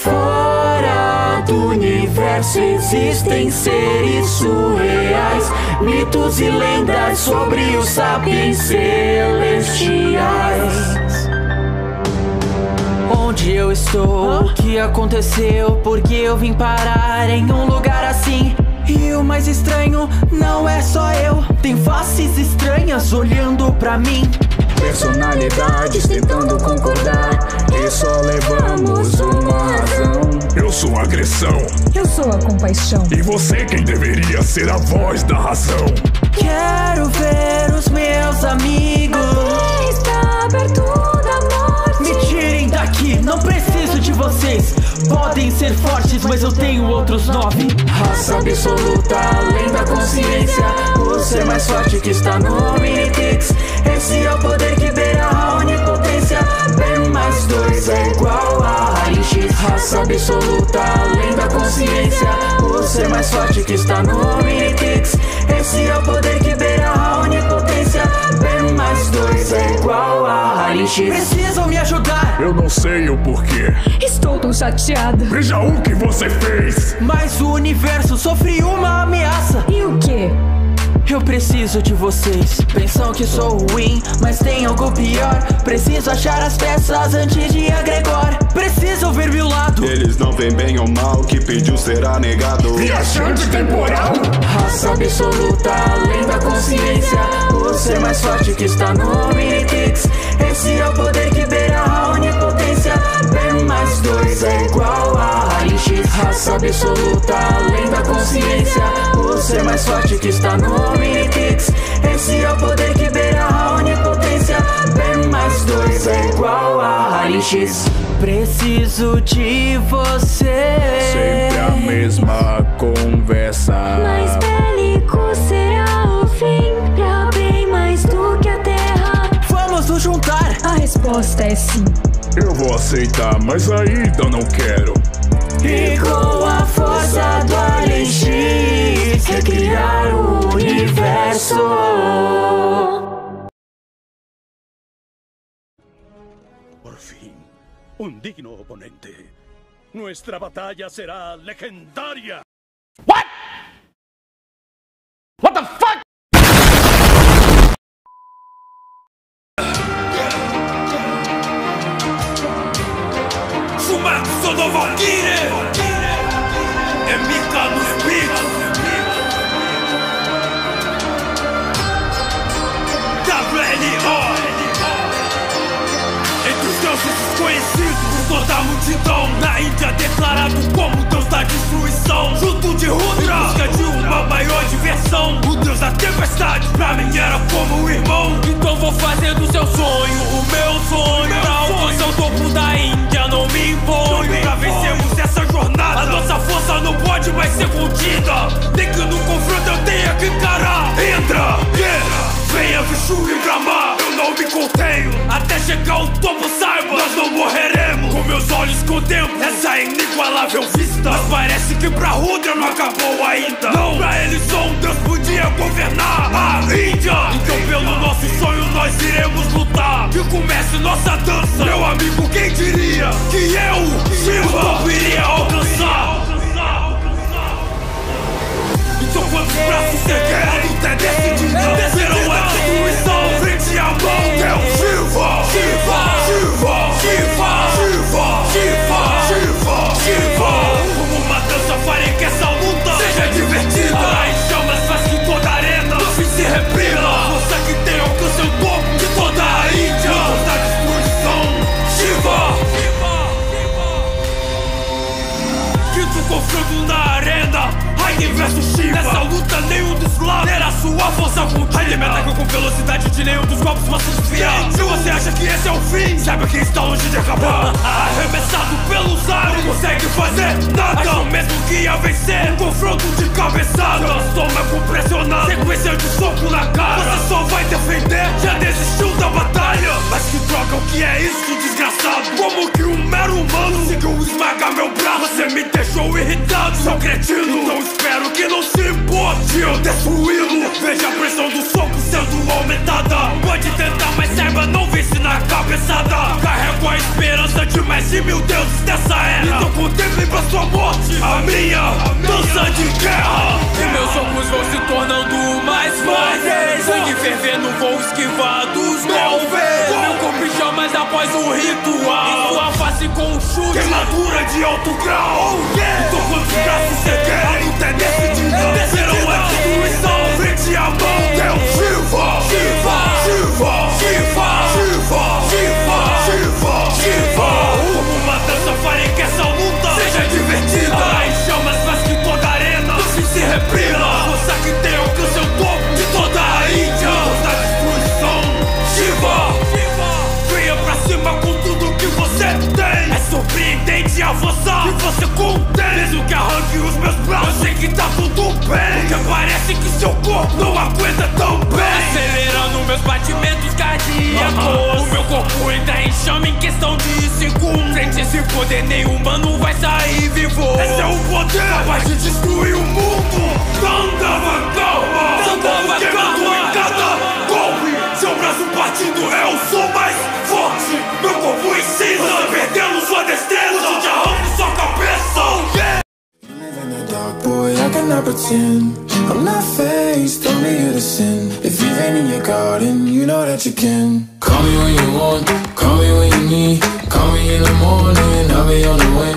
for universo existem seres surreais, mitos e lendas sobre os sapiens celestiais. Onde eu estou? O que aconteceu? Por que eu vim parar em um lugar assim? E o mais estranho não é só eu, tem faces estranhas olhando pra mim. Personalidades tentando concordar. E só levamos uma razão. Eu sou a agressão. Eu sou a compaixão. E você quem deveria ser a voz da razão. Quero ver os meus amigos. Está perto da morte. Me tirem daqui, não preciso de vocês Podem ser fortes, mas eu tenho outros nove. Raça absoluta, além da consciência. O ser mais forte que está no Omnitix Esse é o poder que beira a onipotência. B mais dois é igual a raiz. X Raça absoluta, além da consciência. O ser mais forte que está no Omnitix Esse é o poder que beira a onipotência. B mais dois é igual a raiz. X Precisam me ajudar. Eu não sei o porquê tão chateada Veja o que você fez Mas o universo sofre uma ameaça E o que? Eu preciso de vocês. Pensam que sou ruim, mas tem algo pior. Preciso achar as peças antes de agregor. Preciso ver meu lado. Eles não veem bem ou mal, que pediu será negado. Viajante temporal Raça absoluta, além da consciência O ser mais forte que está no Omnitix Esse é o poder Raça absoluta, além da consciência. O ser mais forte que está no Omnitix Esse é o poder que beira a onipotência. B mais dois é igual a raiz X. Preciso de você. Sempre a mesma conversa. Mais bélico será o fim Pra bem mais do que a terra. Vamos nos juntar. A resposta é sim. Eu vou aceitar, mas ainda não quero E com a força do X, recriar o universo. Por fin, un digno oponente. Nuestra batalla será legendaria. Declarado como deus da destruição. Junto de Rudra, em busca de uma maior diversão. O deus da tempestade, pra mim era como um irmão. Então vou fazer do seu sonho o meu sonho. Pra alcançar o topo da Índia, não me imponho Pra vencermos essa jornada. A nossa força não pode mais ser contida. Nem que no confronto eu tenha que encarar. Entra, guerra, venha Vishu e Brahma Eu não me contenho. Até chegar ao topo saiba. Nós não morreremos Com meus olhos contemplo Essa inigualável vista Mas parece que pra Rudra não acabou ainda. Não, pra eles só um Deus podia governar a Índia Então pelo nosso sonho nós iremos lutar. Que comece nossa dança. Meu amigo, quem diria Que eu, topo iria alcançar? Então quantos braços você quer? A luta é decidida Shiva Nessa luta nenhum dos lados terá sua força contida. Raiden me atacou com velocidade de nenhum dos golpes possa desviar Se você acha que esse é o fim? Saiba que está longe de acabar. Arremessado pelos ares. Consegue fazer nada. Achou mesmo que ia vencer. Um confronto de cabeçada. Estômago pressionado. Sequência de soco na cara. Você só vai defender. Já desistiu da batalha. Mas que droga, o que é isso, desgraçado? Como que um mero humano conseguiu esmagar meu braço? Você me deixou irritado, seu cretino de de mil deuses dessa era. Então contemple pra sua morte. A minha dança de guerra. E meus socos vão se tornando mais fortes. Sangue fervendo, vou esquivar dos golpes. Meu corpo chamas após o ritual. Em sua face com um chute. Queimadura de alto grau. Então quantos braços você quer? A luta é decidida Serão parece que seu corpo não aguenta tão bem. Acelerando meus batimentos cardíacos. O meu corpo entra em chama em questão de segundos. Frente a esse poder nenhum humano vai sair vivo. Esse é o poder capaz de destruir o mundo cannot pretend I'm not faced, only sin. If you've in your garden, you know that you can. Call me when you want, call me when you need. Call me in the morning, I'll be on the way